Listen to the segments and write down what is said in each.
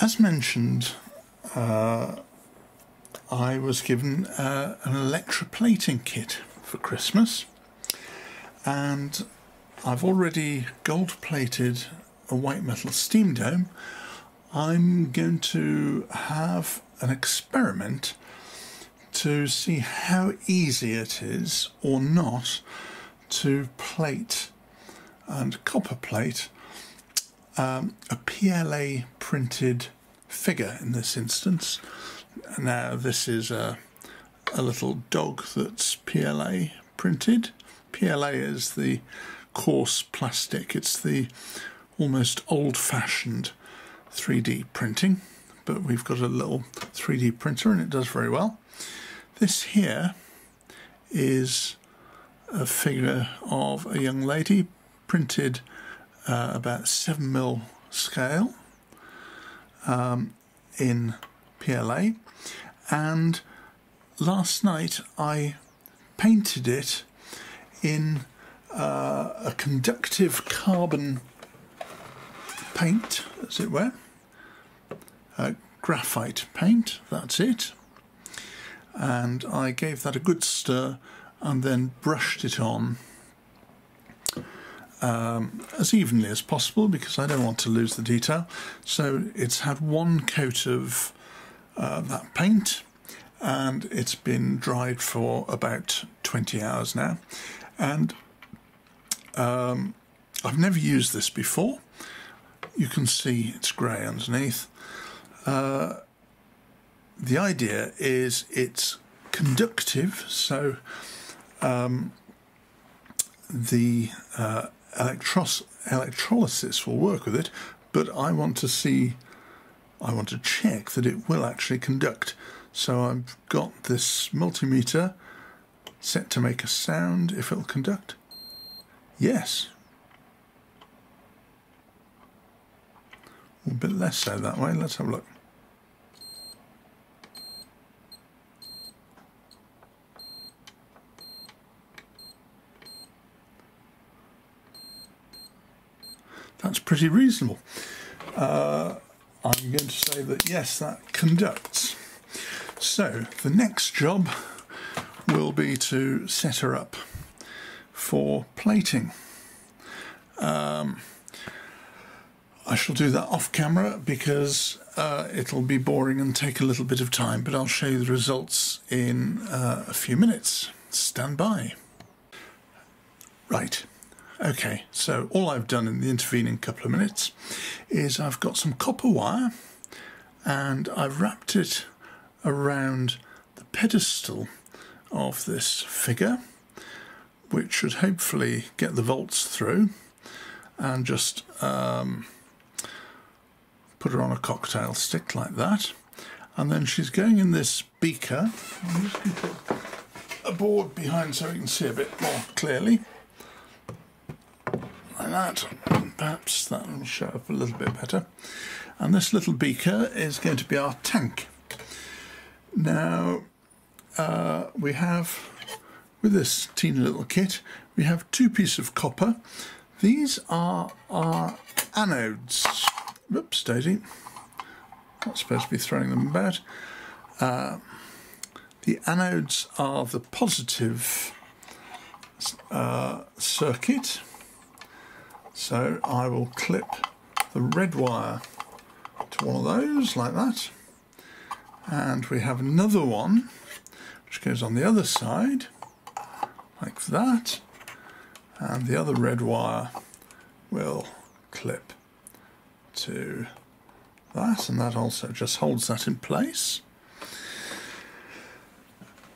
as mentioned, uh, I was given uh, an electroplating kit for Christmas, and I've already gold plated a white metal steam dome. I'm going to have an experiment to see how easy it is or not to plate and copper plate um, a PLA printed figure in this instance. Now, this is a, a little dog that's PLA printed. PLA is the coarse plastic, it's the almost old fashioned 3D printing, but we've got a little 3D printer and it does very well. This here is a figure of a young lady printed uh, about 7 mil scale um, in PLA and last night I painted it in uh, a conductive carbon paint as it were. Graphite paint that's it. And I gave that a good stir and then brushed it on um, as evenly as possible because I don't want to lose the detail. So it's had one coat of uh, that paint and it's been dried for about 20 hours now. And um, I've never used this before. You can see it's grey underneath. Uh, the idea is it's conductive, so um, the uh, electros- electrolysis will work with it, but I want to see, I want to check that it will actually conduct. So I've got this multimeter set to make a sound if it'll conduct. Yes. A bit less so that way. Let's have a look. That's pretty reasonable. Uh, I'm going to say that yes, that conducts. So the next job will be to set her up for plating. Um, I shall do that off camera because uh, it'll be boring and take a little bit of time, but I'll show you the results in uh, a few minutes. Stand by. Right. Okay, so all I've done in the intervening couple of minutes is I've got some copper wire and I've wrapped it around the pedestal of this figure, which should hopefully get the volts through, and just um, put her on a cocktail stick like that. And then she's going in this beaker. I'm just going to put a board behind so we can see a bit more clearly that. Perhaps that will show up a little bit better. And this little beaker is going to be our tank. Now, uh, we have, with this teeny little kit, we have two pieces of copper. These are our anodes. Whoops, Daisy. Not supposed to be throwing them about. Uh, the anodes are the positive uh, circuit so I will clip the red wire to one of those like that. And we have another one which goes on the other side like that. And the other red wire will clip to that and that also just holds that in place.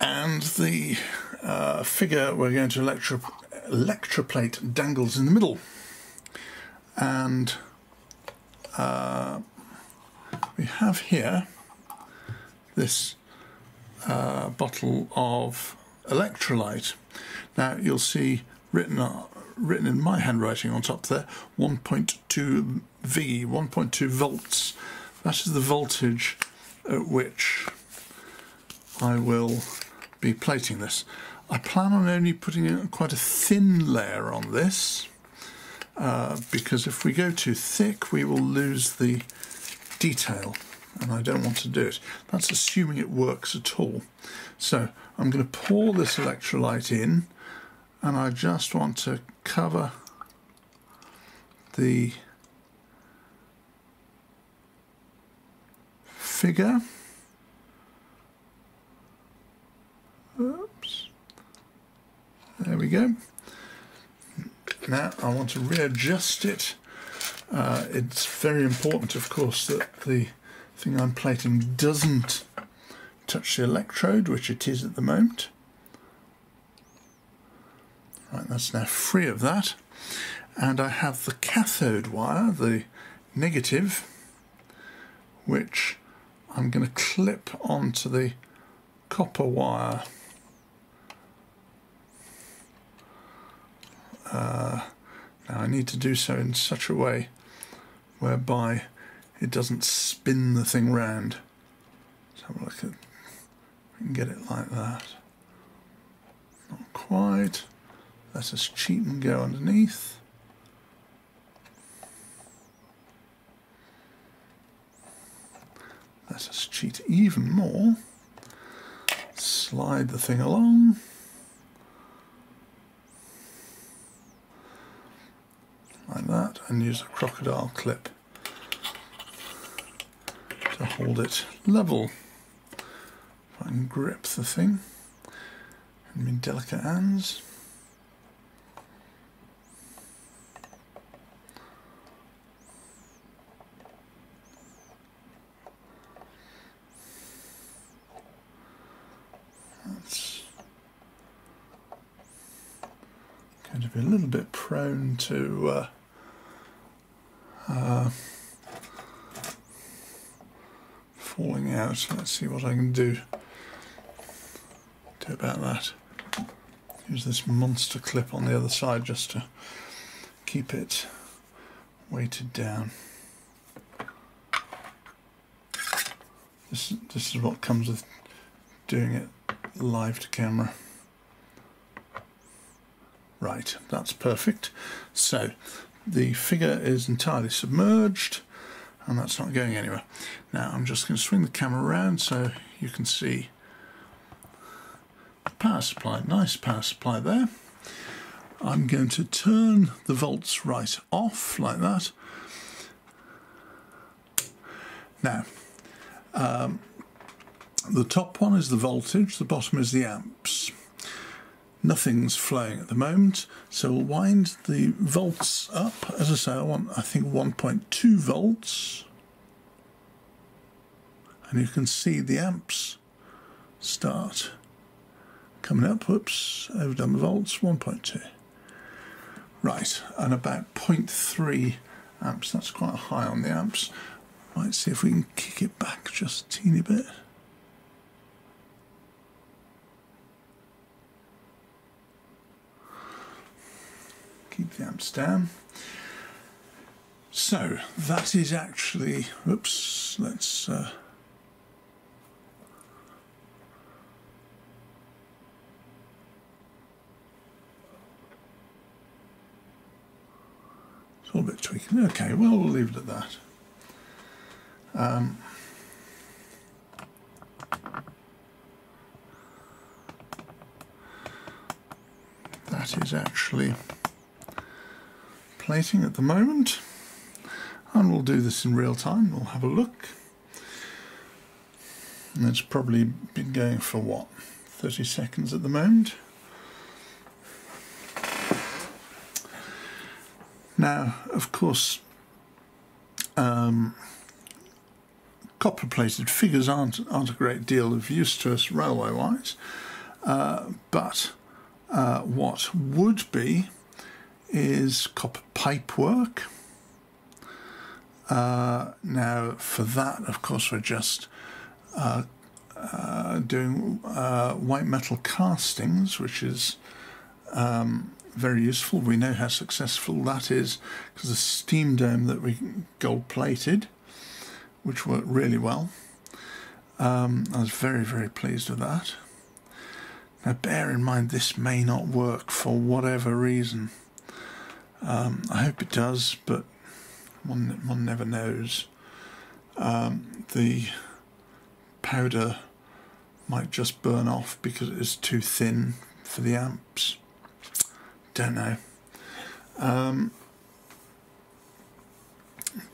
And the uh, figure we're going to electro electroplate dangles in the middle and uh, we have here this uh, bottle of electrolyte. Now you'll see written uh, written in my handwriting on top there 1.2 V, 1.2 volts. That is the voltage at which I will be plating this. I plan on only putting quite a thin layer on this uh, because if we go too thick we will lose the detail and I don't want to do it. That's assuming it works at all. So I'm going to pour this electrolyte in and I just want to cover the figure. Oops. There we go. Now I want to readjust it. Uh, it's very important, of course, that the thing I'm plating doesn't touch the electrode, which it is at the moment. Right, that's now free of that. And I have the cathode wire, the negative, which I'm going to clip onto the copper wire. Uh, now I need to do so in such a way whereby it doesn't spin the thing round. Let's have a look at, we can get it like that. Not quite. Let us cheat and go underneath. Let us cheat even more. Slide the thing along. Like that, and use a crocodile clip to hold it level. I can grip the thing in my delicate hands. That's going to be a little bit prone to uh, uh, falling out. Let's see what I can do, do about that. Use this monster clip on the other side just to keep it weighted down. This, this is what comes with doing it live to camera. Right, that's perfect. So the figure is entirely submerged and that's not going anywhere. Now I'm just going to swing the camera around so you can see the power supply, nice power supply there. I'm going to turn the volts right off like that. Now, um, the top one is the voltage, the bottom is the amps. Nothing's flowing at the moment, so we'll wind the volts up. As I say, I want, I think, 1.2 volts. And you can see the amps start coming up. Whoops, overdone the volts, 1.2. Right, and about 0.3 amps. That's quite high on the amps. Might see if we can kick it back just a teeny bit. Keep the amps down. So that is actually, oops, let's uh, It's all a bit tweaking. Okay, well, we'll leave it at that. Um, that is actually plating at the moment and we'll do this in real time. We'll have a look. And it's probably been going for what 30 seconds at the moment? Now of course um, copper plated figures aren't, aren't a great deal of use to us railway wise uh, but uh, what would be is copper pipe work. Uh, now, for that, of course, we're just uh, uh, doing uh, white metal castings, which is um, very useful. We know how successful that is because the steam dome that we gold plated, which worked really well. Um, I was very, very pleased with that. Now, bear in mind, this may not work for whatever reason. Um, I hope it does, but one, one never knows. um, the powder might just burn off because it is too thin for the amps. Don't know. Um,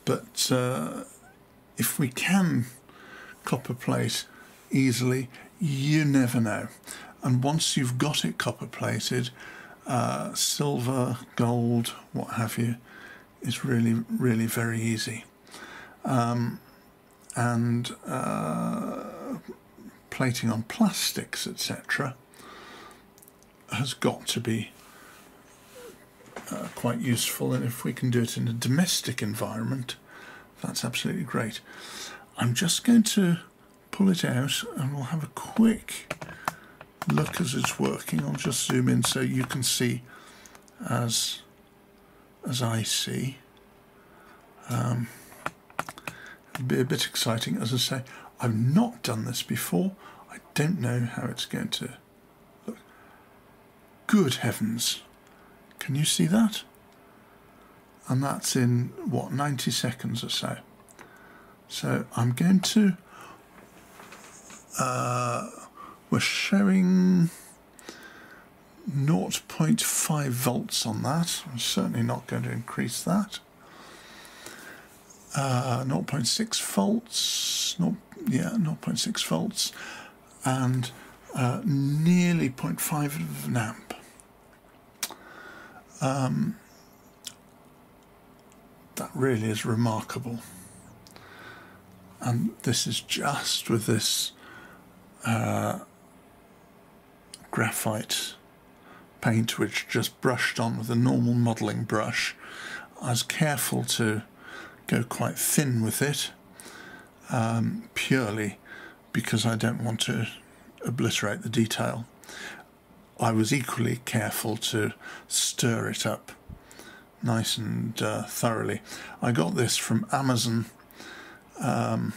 but uh, if we can copper plate easily, you never know. And once you've got it copper plated, uh, silver, gold, what have you, is really, really very easy. Um, and uh, plating on plastics, etc., has got to be uh, quite useful. And if we can do it in a domestic environment, that's absolutely great. I'm just going to pull it out and we'll have a quick look as it's working. I'll just zoom in so you can see as as I see. Um, it'll be a bit exciting. As I say, I've not done this before. I don't know how it's going to look. Good heavens. Can you see that? And that's in, what, 90 seconds or so. So I'm going to, uh, we're showing 0.5 volts on that. I'm certainly not going to increase that. Uh, 0.6 volts, not, yeah, 0.6 volts, and uh, nearly 0.5 of an amp. Um, that really is remarkable. And this is just with this uh, graphite paint which just brushed on with a normal modelling brush. I was careful to go quite thin with it um, purely because I don't want to obliterate the detail. I was equally careful to stir it up nice and uh, thoroughly. I got this from Amazon. Um,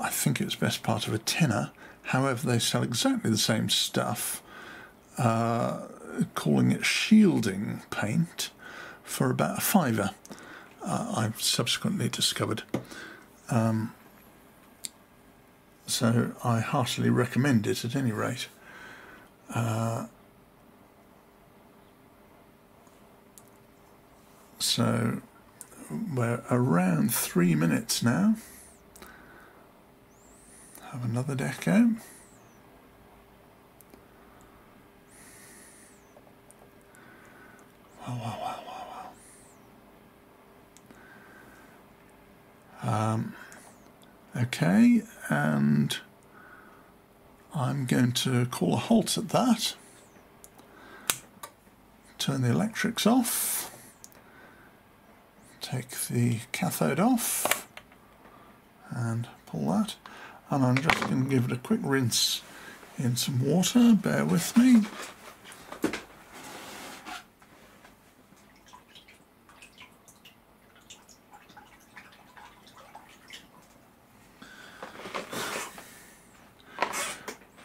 I think it's best part of a tenner. However, they sell exactly the same stuff, uh, calling it shielding paint for about a fiver uh, I've subsequently discovered. Um, so I heartily recommend it at any rate. Uh, so we're around three minutes now. Have another deco. Wow, wow, wow. Um, okay, and I'm going to call a halt at that. Turn the electrics off. Take the cathode off and pull that. And I'm just going to give it a quick rinse in some water. Bear with me.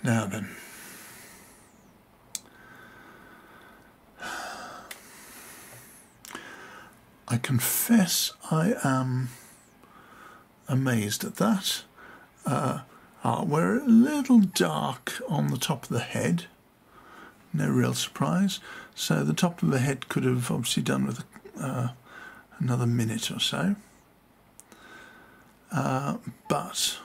Now then. I confess I am amazed at that. Uh, we're a little dark on the top of the head. No real surprise. So the top of the head could have obviously done with uh, another minute or so. Uh, but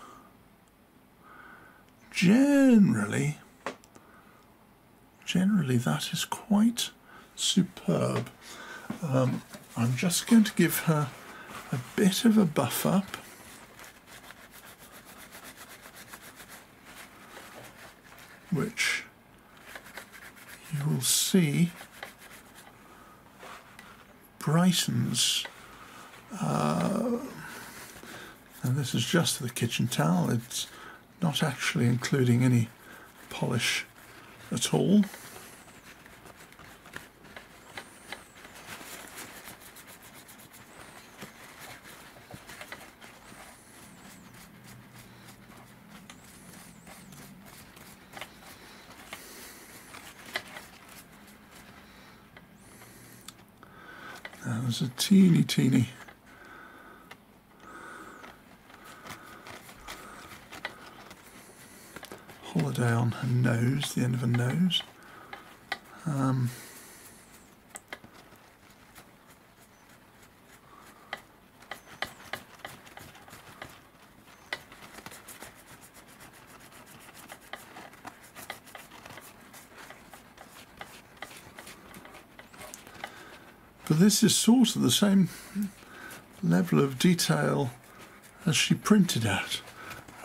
generally, generally that is quite superb. Um, I'm just going to give her a bit of a buff up. Which you will see brightens. Uh, and this is just the kitchen towel. It's not actually including any polish at all. was a teeny, teeny. Holiday on her nose, the end of her nose. Um, but this is sort of the same level of detail as she printed at.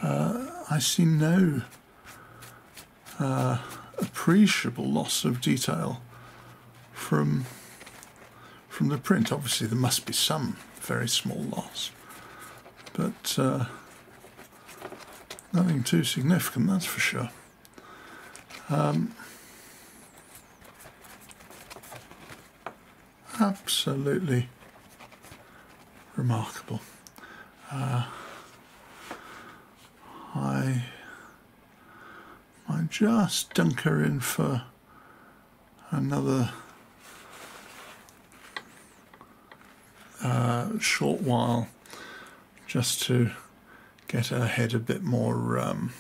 Uh, I see no uh, appreciable loss of detail from from the print. Obviously, there must be some very small loss, but uh, nothing too significant, that's for sure. Um, absolutely remarkable. Uh, I might just dunk her in for another uh, short while just to get her head a bit more um,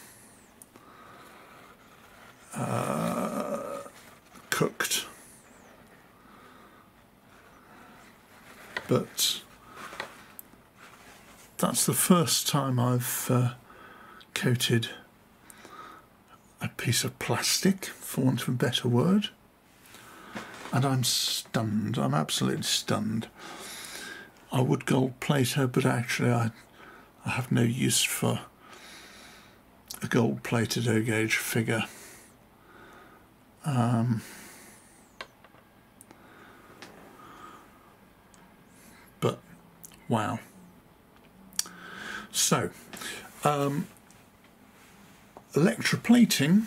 uh, cooked. But that's the first time I've uh, coated a piece of plastic, for want of a better word. And I'm stunned. I'm absolutely stunned. I would gold plate her, but actually, I, I have no use for a gold plated O gauge figure. Um, but wow. So, um, electroplating.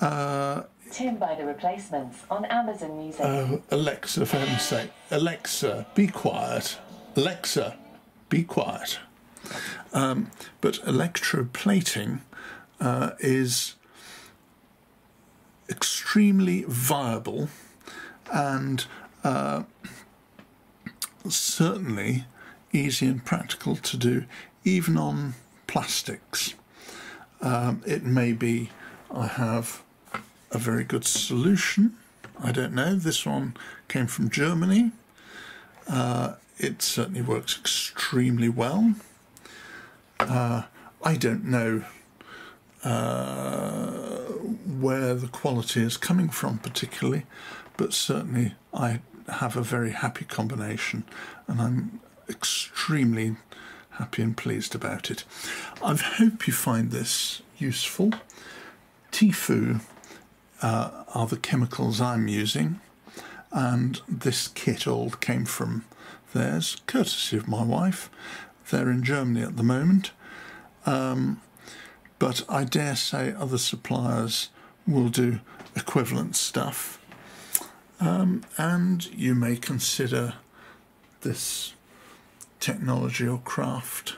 Uh, Tim by the replacements on Amazon Music. Oh, Alexa, for heaven's sake. Alexa, be quiet. Alexa, be quiet. Um, but electroplating uh, is extremely viable and uh, certainly easy and practical to do, even on plastics. Um, it may be I have a very good solution. I don't know. This one came from Germany. Uh, it certainly works extremely well. Uh, I don't know uh, where the quality is coming from particularly, but certainly I have a very happy combination and I'm extremely happy and pleased about it. I hope you find this useful. TIFOO uh, are the chemicals I'm using, and this kit all came from theirs, courtesy of my wife. They're in Germany at the moment, um, but I dare say other suppliers will do equivalent stuff. Um, and you may consider this technology or craft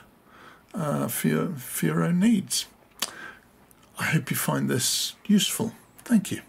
uh, for, your, for your own needs. I hope you find this useful. Thank you.